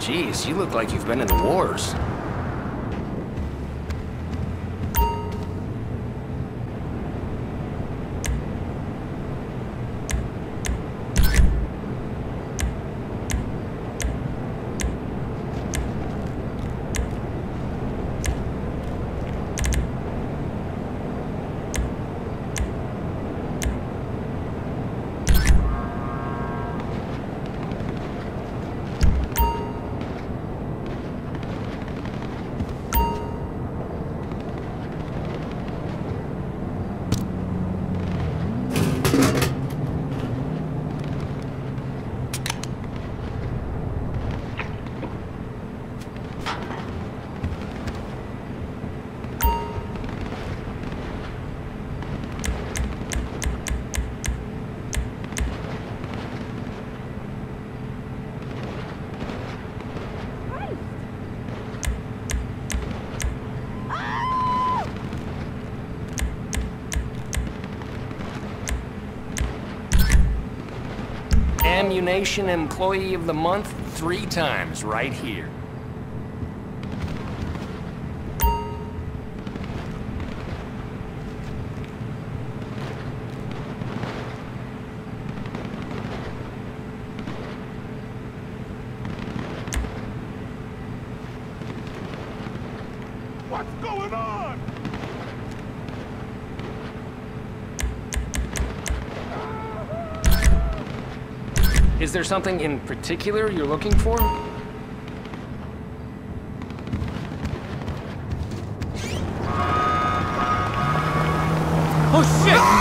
Jeez, you look like you've been in the wars. Ammu-Nation Employee of the Month three times right here. What's going on? Is there something in particular you're looking for? Oh shit!